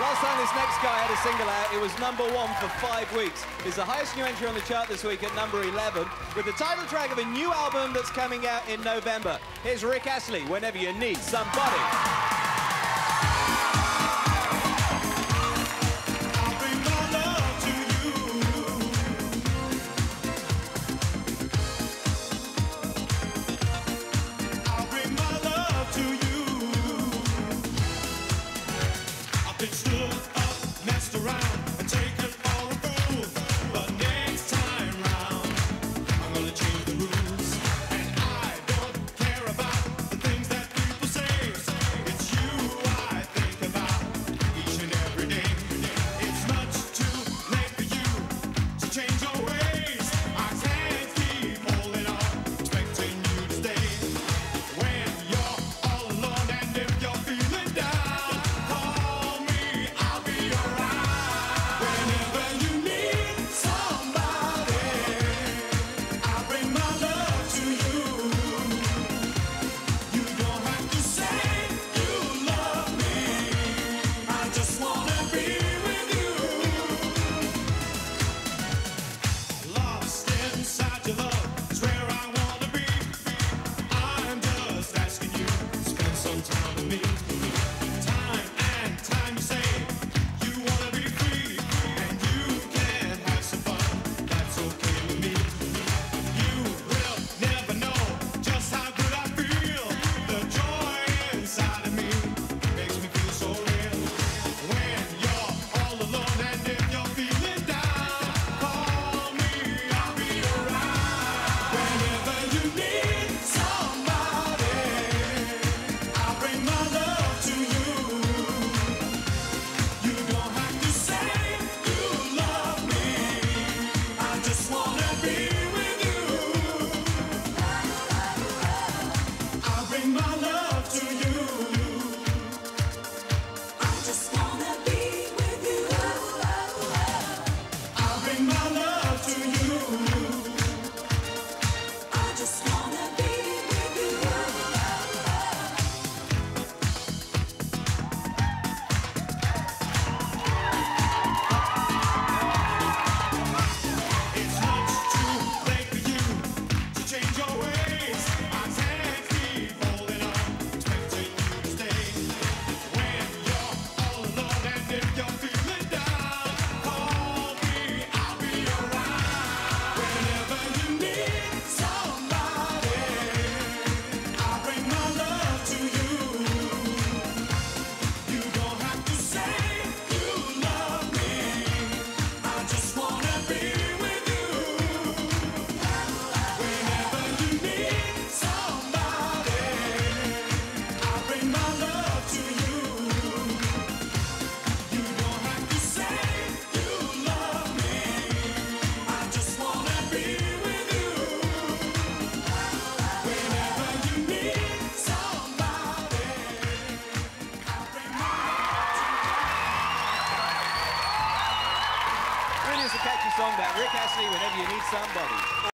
Last time this next guy had a single out, it was number one for five weeks. Is the highest new entry on the chart this week at number 11, with the title track of a new album that's coming out in November. Here's Rick Astley, Whenever You Need Somebody. a catchy song that Rick Astley whenever you need somebody.